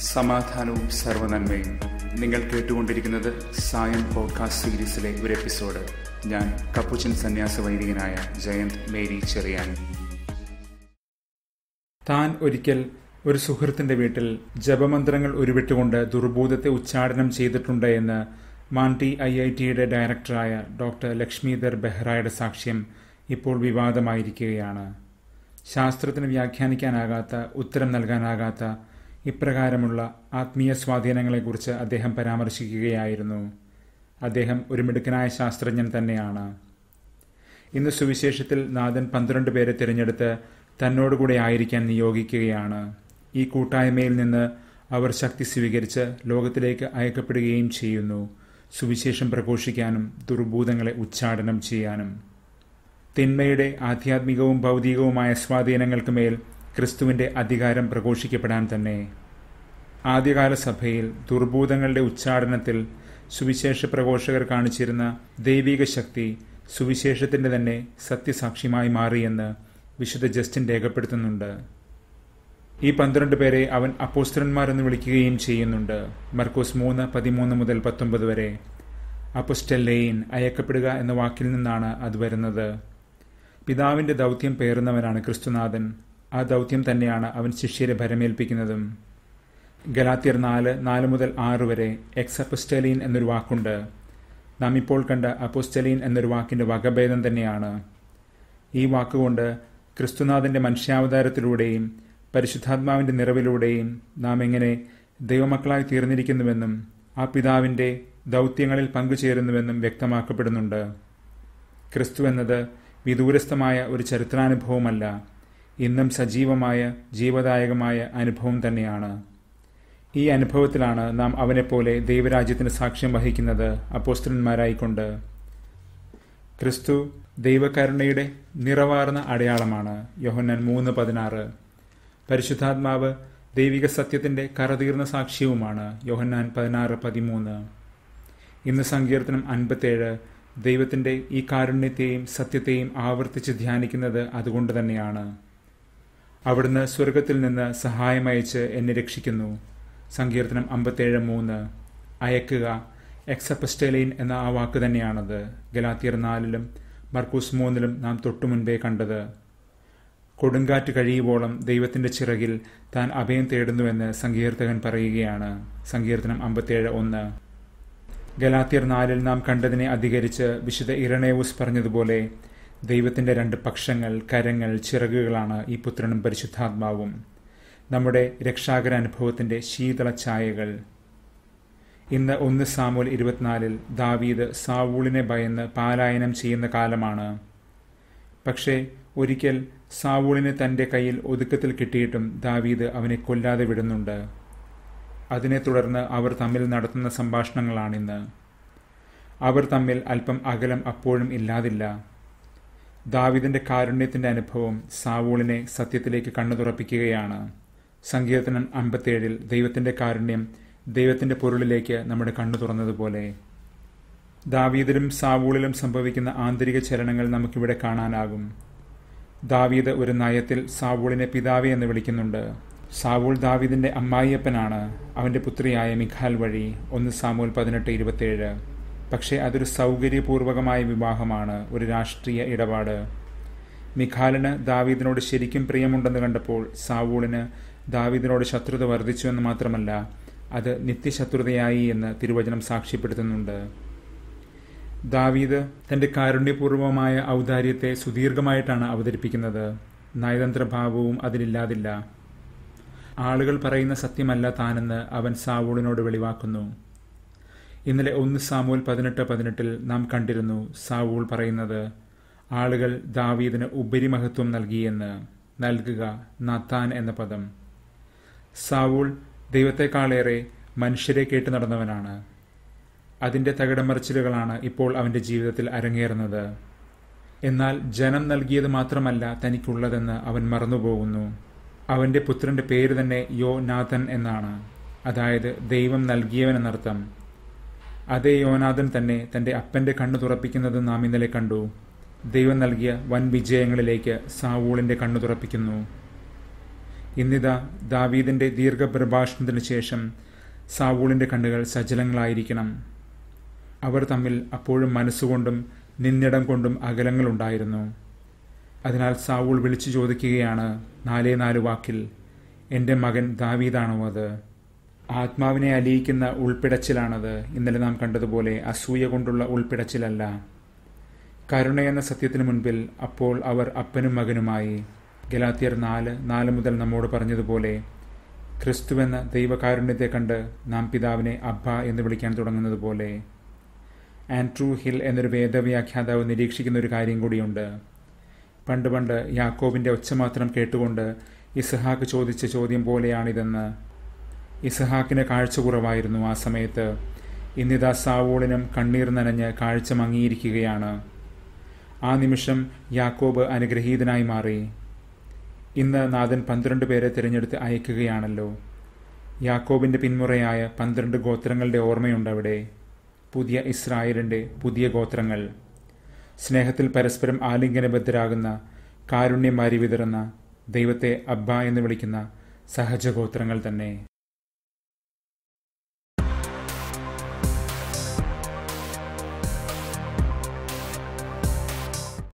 സമാധാനവും സർവനന്മയും നിങ്ങൾ കേട്ടുകൊണ്ടിരിക്കുന്നത് സായം പോഡ്കാസ്റ്റ് സീരീസിലെ ഒരു എപ്പിസോഡ് ഞാൻ കപ്പുച്ചൻ സന്യാസ വൈദികനായ ജയന്ത് മേരി ചെറിയാൻ താൻ ഒരിക്കൽ ഒരു സുഹൃത്തിന്റെ വീട്ടിൽ ജപമന്ത്രങ്ങൾ ഉരുവിട്ടുകൊണ്ട് ദുർബോധത്തെ ഉച്ചാടനം ചെയ്തിട്ടുണ്ട് എന്ന് മാണ്ടി ഐ ഐ ടിയുടെ ഡയറക്ടറായ ഡോക്ടർ ലക്ഷ്മീധർ ബെഹ്റയുടെ സാക്ഷ്യം ഇപ്പോൾ വിവാദമായിരിക്കുകയാണ്. ശാസ്ത്രത്തിന് വ്യാഖ്യാനിക്കാനാകാത്ത ഉത്തരം നൽകാനാകാത്ത ഇപ്രകാരമുള്ള ആത്മീയ സ്വാധീനങ്ങളെക്കുറിച്ച് അദ്ദേഹം പരാമർശിക്കുകയായിരുന്നു. അദ്ദേഹം ഒരു മിടുക്കനായ ശാസ്ത്രജ്ഞൻ തന്നെയാണ്. ഇന്ന് സുവിശേഷത്തിൽ നാഥൻ പന്ത്രണ്ട് പേരെ തിരഞ്ഞെടുത്ത് തന്നോടുകൂടെ ആയിരിക്കാൻ നിയോഗിക്കുകയാണ്. ഈ കൂട്ടായ്മയിൽ നിന്ന് അവർ ശക്തി സ്വീകരിച്ച് ലോകത്തിലേക്ക് അയക്കപ്പെടുകയും ചെയ്യുന്നു. സുവിശേഷം പ്രഘോഷിക്കാനും ദുർഭൂതങ്ങളെ ഉച്ചാടനം ചെയ്യാനും. തിന്മയുടെ ആധ്യാത്മികവും ഭൗതികവുമായ സ്വാധീനങ്ങൾക്ക് മേൽ ക്രിസ്തുവിന്റെ അധികാരം പ്രഘോഷിക്കപ്പെടാൻ തന്നെ ആദ്യകാല സഭയിൽ ദുർഭൂതങ്ങളുടെ ഉച്ചാടനത്തിൽ സുവിശേഷ പ്രഘോഷകർ കാണിച്ചിരുന്ന ദൈവിക ശക്തി സുവിശേഷത്തിന്റെ തന്നെ സത്യസാക്ഷ്യമായി മാറിയെന്ന് വിശുദ്ധ ജസ്റ്റിൻ രേഖപ്പെടുത്തുന്നുണ്ട്. ഈ പന്ത്രണ്ട് പേരെ അവൻ അപ്പോസ്റ്റലന്മാർ എന്ന് വിളിക്കുകയും ചെയ്യുന്നുണ്ട്. മർക്കോസ് മൂന്ന് പതിമൂന്ന് മുതൽ പത്തൊമ്പത് വരെ. അപ്പോസ്റ്റലെയിൻ അയക്കപ്പെടുക എന്ന വാക്കിൽ നിന്നാണ് അത് വരുന്നത്. പിതാവിന്റെ ദൗത്യം പേറുന്നവനാണ് ക്രിസ്തുനാഥൻ. ആ ദൗത്യം തന്നെയാണ് അവൻ ശിഷ്യരെ ഭരമേൽപ്പിക്കുന്നതും. ഗലാത്തിയർ നാല് നാല് മുതൽ ആറ് വരെ എക്സ് അപ്പൊസ്റ്റലീൻ എന്നൊരു വാക്കുണ്ട്. നാം ഇപ്പോൾ കണ്ട അപ്പോസ്റ്റലീൻ എന്നൊരു വാക്കിന്റെ വകഭേദം തന്നെയാണ്. ഈ വാക്കുകൊണ്ട് ക്രിസ്തുനാഥന്റെ മനുഷ്യാവതാരത്തിലൂടെയും പരിശുദ്ധാത്മാവിന്റെ നിറവിലൂടെയും നാം എങ്ങനെ ദൈവമക്കളായി തീർന്നിരിക്കുന്നുവെന്നും ആ പിതാവിന്റെ ദൗത്യങ്ങളിൽ പങ്കുചേരുന്നുവെന്നും വ്യക്തമാക്കപ്പെടുന്നുണ്ട്. ക്രിസ്തു എന്നത് വിദൂരസ്ഥമായ ഒരു ചരിത്രാനുഭവമല്ല. ഇന്നും സജീവമായ ജീവദായകമായ അനുഭവം തന്നെയാണ്. ഈ അനുഭവത്തിലാണ് നാം അവനെപ്പോലെ ദൈവരാജ്യത്തിന് സാക്ഷ്യം വഹിക്കുന്നത് അപ്പോസ്റ്റലന്മാരായിക്കൊണ്ട് ക്രിസ്തു ദൈവകരുണയുടെ നിറവാർന്ന അടയാളമാണ്. യോഹന്നൻ മൂന്ന് പതിനാറ്. പരിശുദ്ധാത്മാവ് ദൈവിക സത്യത്തിന്റെ കരതീർന്ന സാക്ഷ്യവുമാണ്. യോഹന്നാൻ പതിനാറ് പതിമൂന്ന്. ഇന്ന് സങ്കീർത്തനം അൻപത്തേഴ്. ദൈവത്തിന്റെ ഈ കാരുണ്യത്തെയും സത്യത്തെയും ആവർത്തിച്ച് ധ്യാനിക്കുന്നത് അതുകൊണ്ട് തന്നെയാണ്. അവിടുന്ന് സ്വർഗത്തിൽ നിന്ന് സഹായമയച്ച് എന്നെ രക്ഷിക്കുന്നു. സങ്കീർത്തനം അമ്പത്തേഴ് മൂന്ന്. അയക്കുക എക്സപ്പസ്റ്റലൈൻ എന്ന ആ വാക്ക് തന്നെയാണത്. ഗലാത്തിയർ നാലിലും മർക്കൂസ് മൂന്നിലും നാം തൊട്ടു മുൻപേ കണ്ടത്. കൊടുങ്കാറ്റ് കഴിയുവോളം ദൈവത്തിന്റെ ചിറകിൽ താൻ അഭയം തേടുന്നുവെന്ന് സങ്കീർത്തകൻ പറയുകയാണ്. സങ്കീർത്തനം അമ്പത്തേഴ് ഒന്ന്. ഗലാത്തിയർ നാലിൽ നാം കണ്ടതിനെ അധികരിച്ച് വിശുദ്ധ ഇരണേവൂസ് പറഞ്ഞതുപോലെ ദൈവത്തിന്റെ രണ്ട് പക്ഷങ്ങൾ കരങ്ങൾ ചിറകുകളാണ് ഈ പുത്രനും പരിശുദ്ധാത്മാവും. നമ്മുടെ രക്ഷാകര അനുഭവത്തിന്റെ ശീതള ഛായകൾ. ഇന്ന് ഒന്ന് സാമൂൽ ഇരുപത്തിനാലിൽ ദാവീദ് സാവൂളിനെ ഭയന്ന് പാലായനം ചെയ്യുന്ന കാലമാണ്. പക്ഷേ ഒരിക്കൽ സാവൂളിനെ തന്റെ കയ്യിൽ ഒതുക്കത്തിൽ കിട്ടിയിട്ടും ദാവീദ് അവനെ കൊല്ലാതെ വിടുന്നുണ്ട്. അതിനെ തുടർന്ന് അവർ തമ്മിൽ നടത്തുന്ന സംഭാഷണങ്ങളാണിന്ന്. അവർ തമ്മിൽ അല്പം അകലം അപ്പോഴും ഇല്ലാതില്ല. ദാവിദിന്റെ കാരുണ്യത്തിന്റെ അനുഭവം സാവൂളിനെ സത്യത്തിലേക്ക് കണ്ണു തുറപ്പിക്കുകയാണ്. സങ്കീർത്തനം അമ്പത്തിയേഴിൽ ദൈവത്തിന്റെ കാരുണ്യം ദൈവത്തിന്റെ പൊരുളിലേക്ക് നമ്മുടെ കണ്ണു തുറന്നതുപോലെ. ദാവീദിലും സാവൂളിലും സംഭവിക്കുന്ന ആന്തരിക ചലനങ്ങൾ നമുക്കിവിടെ കാണാനാകും. ദാവീദ് ഒരു നയത്തിൽ സാവൂളിനെ പിതാവി എന്ന് വിളിക്കുന്നുണ്ട്. സാവൂൾ ദാവീദിന്റെ അമ്മായിയപ്പനാണ്. അവന്റെ പുത്രിയായ മിഖാൽ വഴി ഒന്ന് സാമൂൽ പതിനെട്ട് ഇരുപത്തിയേഴ്. പക്ഷേ അതൊരു സൗകര്യപൂർവകമായ വിവാഹമാണ് ഒരു രാഷ്ട്രീയ ഇടപാട്. മിഖാലിന് ദാവീദിനോട് ശരിക്കും പ്രിയമുണ്ടെന്ന് കണ്ടപ്പോൾ സാവൂളിന് ദാവീദിനോട് ശത്രുത വർദ്ധിച്ചു എന്ന് മാത്രമല്ല അത് നിത്യശത്രുതയായി എന്ന് തിരുവചനം സാക്ഷ്യപ്പെടുത്തുന്നുണ്ട്. ദാവീദ് തന്റെ കാരുണ്യപൂർവമായ ഔദാര്യത്തെ സുദീർഘമായിട്ടാണ് അവതരിപ്പിക്കുന്നത്. നയതന്ത്രഭാവവും അതിലില്ലാതില്ല. ആളുകൾ പറയുന്ന സത്യമല്ല താനെന്ന് അവൻ സാവൂളിനോട് വെളിവാക്കുന്നു. ഇന്നലെ ഒന്ന് സാമൂൽ പതിനെട്ട് പതിനെട്ടിൽ നാം കണ്ടിരുന്നു സാവൂൾ പറയുന്നത് ആളുകൾ ദാവീദിന് ഉപരിമഹത്വം നൽകിയെന്ന്. നൽകുക നത്താൻ എന്ന പദം. സാവൂൾ ദൈവത്തെക്കാളേറെ മനുഷ്യരെ കേട്ട് നടന്നവനാണ്. അതിന്റെ തകിടമറിച്ചിലുകളാണ് ഇപ്പോൾ അവന്റെ ജീവിതത്തിൽ അരങ്ങേറുന്നത്. എന്നാൽ ജനം നൽകിയത് മാത്രമല്ല തനിക്കുള്ളതെന്ന് അവൻ മറന്നുപോകുന്നു. അവന്റെ പുത്രന്റെ പേര് തന്നെ യോ നാഥൻ എന്നാണ്. അതായത് ദൈവം നൽകിയവൻ എന്നർത്ഥം. അതേ യോനാഥൻ തന്നെ തന്റെ അപ്പന്റെ കണ്ണു തുറപ്പിക്കുന്നത് നാം ഇന്നലെ കണ്ടു. ദൈവം നൽകിയ വൻ വിജയങ്ങളിലേക്ക് സാവൂളിന്റെ കണ്ണു തുറപ്പിക്കുന്നു. ഇന്നിതാ ദാവീദിന്റെ ദീർഘപ്രഭാഷണത്തിനു ശേഷം സാവൂളിന്റെ കണ്ണുകൾ സജലങ്ങളായിരിക്കണം അവർ തമ്മിൽ അപ്പോഴും മനസ്സുകൊണ്ടും നിന്നിടം കൊണ്ടും അകലങ്ങളുണ്ടായിരുന്നു അതിനാൽ സാവൂൾ വിളിച്ചു ചോദിക്കുകയാണ് നാലേ നാല് വാക്കിൽ എന്റെ മകൻ ദാവീദാണോ അത്? ആത്മാവിനെ അലിയിക്കുന്ന ഉൾപ്പിടച്ചിലാണത്. ഇന്നലെ നാം കണ്ടതുപോലെ അസൂയ കൊണ്ടുള്ള ഉൾപ്പിടച്ചിലല്ല. കരുണയെന്ന സത്യത്തിനു മുൻപിൽ അപ്പോൾ അവർ അപ്പനും മകനുമായി. ഗലാത്തിയർ നാല് നാല് മുതൽ നമ്മോട് പറഞ്ഞതുപോലെ ക്രിസ്തുവെന്ന ദൈവകാരുണ്യത്തെ കണ്ട് നാം പിതാവിനെ അബ്ബ എന്ന് വിളിക്കാൻ തുടങ്ങുന്നത് പോലെ ആൻഡ്രൂ ഹിൽ എന്നൊരു വേദവ്യാഖ്യാതാവ് നിരീക്ഷിക്കുന്ന ഒരു കാര്യം കൂടിയുണ്ട്. പണ്ട് പണ്ട് യാക്കോബിന്റെ ഒച്ച മാത്രം കേട്ടുകൊണ്ട് ഇസഹാക്ക് ചോദിച്ച ചോദ്യം പോലെയാണിതെന്ന്. ഇസഹാക്കിന് കാഴ്ച കുറവായിരുന്നു ആ സമയത്ത്. ഇന്നിതാ സാവോളിനും കണ്ണീർ നനഞ്ഞ് കാഴ്ച മങ്ങിയിരിക്കുകയാണ്. ആ നിമിഷം യാക്കോബ് അനുഗ്രഹീതനായി മാറി. ഇന്ന് നാഥൻ പന്ത്രണ്ട് പേരെ തിരഞ്ഞെടുത്ത് അയക്കുകയാണല്ലോ. യാക്കോബിന്റെ പിന്മുറയായ പന്ത്രണ്ട് ഗോത്രങ്ങളുടെ ഓർമ്മയുണ്ടവിടെ. പുതിയ ഇസ്രായേലിന്റെ പുതിയ ഗോത്രങ്ങൾ. സ്നേഹത്തിൽ പരസ്പരം ആലിംഗനബദ്ധരാകുന്ന കാരുണ്യം മാരി വിതറുന്ന ദൈവത്തെ അബ്ബ എന്ന് വിളിക്കുന്ന സഹജഗോത്രങ്ങൾ തന്നെ.